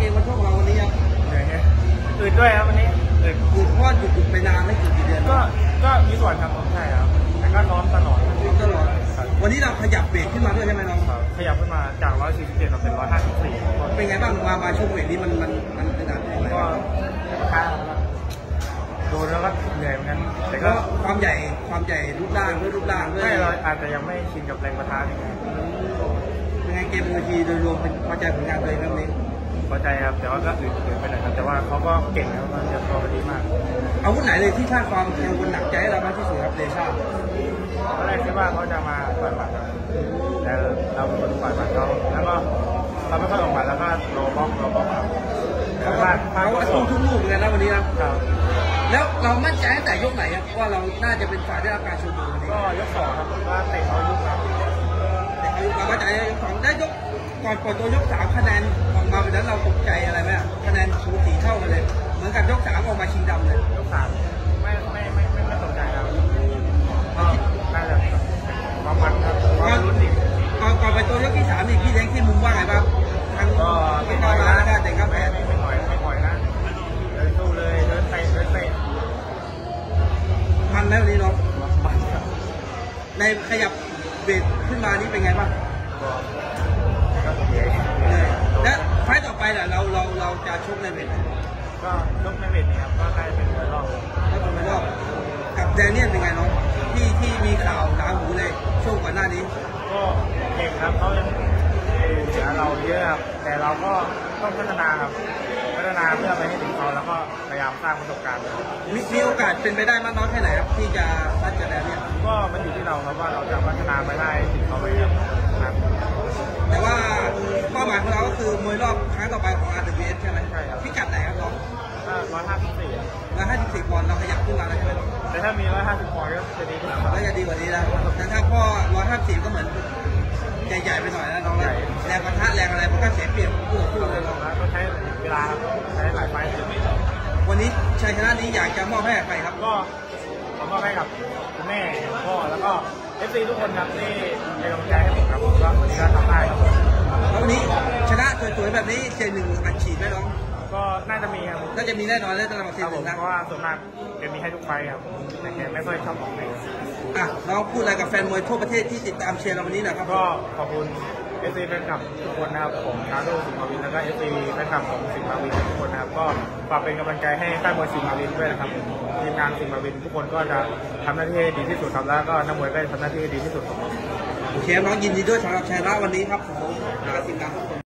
เกมมาชกเราวันนี้ครับเหนื่อยไงอื่นด้วยครับวันนี้อื่นคือเพราะว่าหยุดหยุดไปนานไม่กี่เดือนก็ก็มีส่วนครับผมใช่ครับแต่ก็ซ้อมตลอดตลอดวันนี้เราขยับเบรกขึ้นมาด้วยใช่ไหมน้องครับขยับขึ้นมาจาก 147มาเป็น 154 เป็นไงบ้างมามาช่วงเบรกนี้มันมันมันขนาดไหนก็ข้างโดนแล้วก็เหนื่อยเหมือนกันแต่ก็ก็ความใหญ่ความใหญ่รูปร่างด้วยรูปร่างด้วยไม่เราอาจจะยังไม่ชินกับแรงประทะนี่ไงเป็นไงเกมเวทีโดยรวมเป็นพอใจผลงานตัวเองครับวันนี้ พอใจครับ แต่ว่าก็อื่นอื่นไปหน่อยครับ แต่ว่าเขาก็เก่งครับมันจะตัวมาดีมากอาวุธไหนเลยที่สร้างความกังวลหนักใจให้เรามากที่สุดครับเดชาตอนแรกคิดว่าเขาจะมาต่อยหมัดครับแต่เราเป็นคนต่อยหมัดเขาแล้วก็เราไม่ค่อยออกหมัดแล้วก็โลบล็อกโลบล็อกครับเขาพลาดพลาดเขาก็ก็สสู้องทุกลูกเหมือนกันนะวันนี้นะครับแล้วเรามั่นใจตั้งแต่ยกไหนครับว่าเราน่าจะเป็นฝ่ายได้รับการชูมือวันนี้ก็ยกสองครับว่าเตะเขายุบครับแต่เขาเรามั่นใจยกสองได้ยก ก่อนเปิดตัวยกสามคะแนนออกมาวันนั้นเราตกใจอะไรไหมอะคะแนนสูสีเท่ากันเลย เหมือนกับยกสามออกมาชิงดำเลยยกสามไม่ไม่ไม่ไม่ไม่สนใจครับก็น่าจะป็นความมันครับความรุนอีกก่อนก่อนไปตัวยกที่สามนี่พี่เล้งที่มุมว่าไงบ้างทั้งก็ไม่ไม่ต่อยนะแล้วก็เด็กครับแผไม่นไม่ต่อยไม่ต่อยนะเดินสู้เลยเดินเตะเดินเตะมันไหมวันนี้น้องมันครับในขยับเบรกขึ้นมานี่เป็นไงบ้าง และไฟต์ต่อไปน่ะเราเราเราจะชกในเวทไหนก็ยกไม่เวทนี่ครับก็ได้เป็นมวยรอบถ้าเป็นไม่รอบกับแดเนียลเป็นไงน้องที่ที่มีข่าวหนาหูเลยช่วงก่อนหน้านี้ ก็เก่งครับเขายังเหลือเราเยอะครับแต่เราก็ต้องพัฒนาครับ พัฒนาเพื่อไปให้ถึงเขาแล้วก็พยายามสร้างประสบการณ์มีมีโอกาสเป็นไปได้มากน้อยแค่ไหนครับที่จะพัฒนาแดเนียลก็มันอยู่ที่เราครับว่าเราจะพัฒนาไปได้ถึง ป้าหมายของเราก็คือมวยรอบครั้งต่อไปของ RWS ใช่ไหมใช่ครับพิกัดไหนครับน้องถ้าร้อยห้าสิบสี่ร้อยห้าสิบสี่ปอนด์เราขยับขึ้นมาแล้วใช่ไหมแต่ถ้ามีร้อยห้าสิบปอนด์ก็จะดีกว่าแล้วจะดีกว่านี้นะแต่ถ้าพ่อร้อยห้าสิบก็เหมือนใหญ่ๆไปหน่อยนะน้องนะแรงปะทะแรงอะไรมันก็เสียเปรียบคู่ต่อสู้เลยน้องแล้วก็ใช้เวลาครับใช้หลายไฟต์วันนี้ชัยชนะนี้อยากจะมอบให้กับใครครับก็ผมมอบให้กับคุณแม่พ่อแล้วก็ FC ทุกคนครับที่เป็นกำลังใจให้ผมครับก็วันนี้ก็ทำได้ครับ แล้ววันนี้ช นะสวยๆแบบนี้เจนหนึ่งอัดฉีดไหมน้อง ก็น่าจะมีครับน่าจะมีแน่นอนเลยตลอดคเจนหผนึ่งนะเพราะว่าส่วนมากจะมีให้ทุกไฟต์ครับแต่แกไม่ค่อยชอบออกเลยอะน้องพูดอะไรกับแฟนมวยทั่วประเทศที่ติดตามเชียร์เราวันนี้หนะครับ ก็ขอบคุณ FC แฟนคลับทุกคนนะครับผมชาโดสิงห์มาวินแล้วก็ FC แฟนคลับของสิงห์มาวินทุกคนนะครับก็ฝากเป็นกำลังใจให้ค่ายมวยสิงห์มาวินด้วยนะครับทีมงานสิงห์มาวินทุกคนก็จะทำหน้าที่ให้ดีที่สุดครับแล้วก็นักมวยก็จะทำหน้าที่ให้ดีที่สุดครับโอเคน้องยินดีด้วยสำหรับชัยชนะวันนี้ครับผมลาสิงห์ครับ